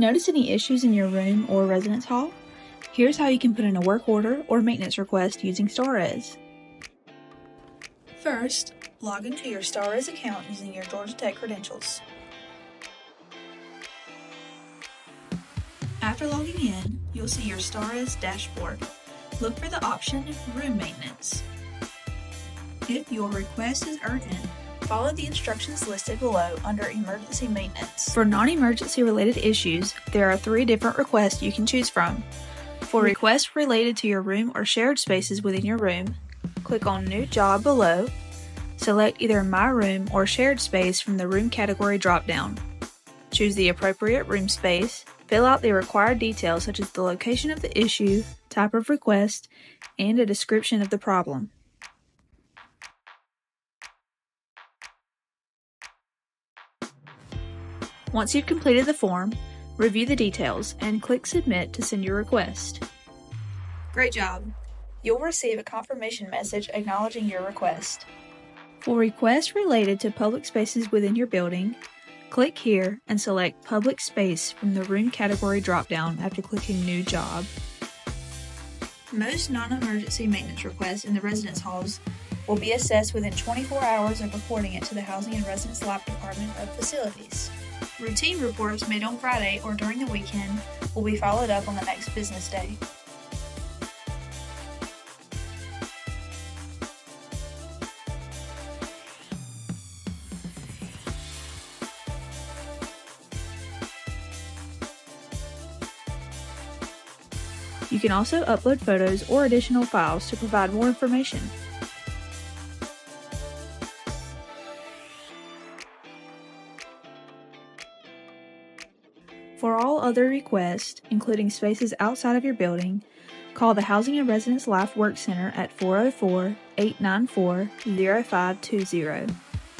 Notice any issues in your room or residence hall? Here's how you can put in a work order or maintenance request using StarRez. First, log into your StarRez account using your Georgia Tech credentials. After logging in, you'll see your StarRez dashboard. Look for the option Room Maintenance. If your request is urgent, follow the instructions listed below under Emergency Maintenance. For non-emergency related issues, there are three different requests you can choose from. For requests related to your room or shared spaces within your room, click on New Job below. Select either My Room or Shared Space from the Room category dropdown. Choose the appropriate room space, fill out the required details such as the location of the issue, type of request, and a description of the problem. Once you've completed the form, review the details and click Submit to send your request. Great job! You'll receive a confirmation message acknowledging your request. For requests related to public spaces within your building, click here and select Public Space from the Room category dropdown after clicking New Job. Most non-emergency maintenance requests in the residence halls will be assessed within 24 hours of reporting it to the Housing and Residence Life Department of Facilities. Routine reports made on Friday or during the weekend will be followed up on the next business day. You can also upload photos or additional files to provide more information. For all other requests, including spaces outside of your building, call the Housing and Residence Life Work Center at 404 894 0520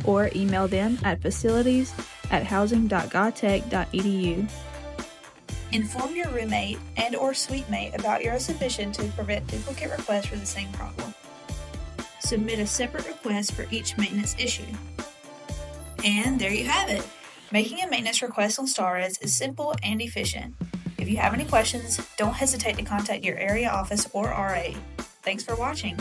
or email them at facilities at housing.gatech.edu. Inform your roommate and or suite mate about your submission to prevent duplicate requests for the same problem. Submit a separate request for each maintenance issue. And there you have it. Making a maintenance request on StarRez is simple and efficient. If you have any questions, don't hesitate to contact your area office or RA. Thanks for watching.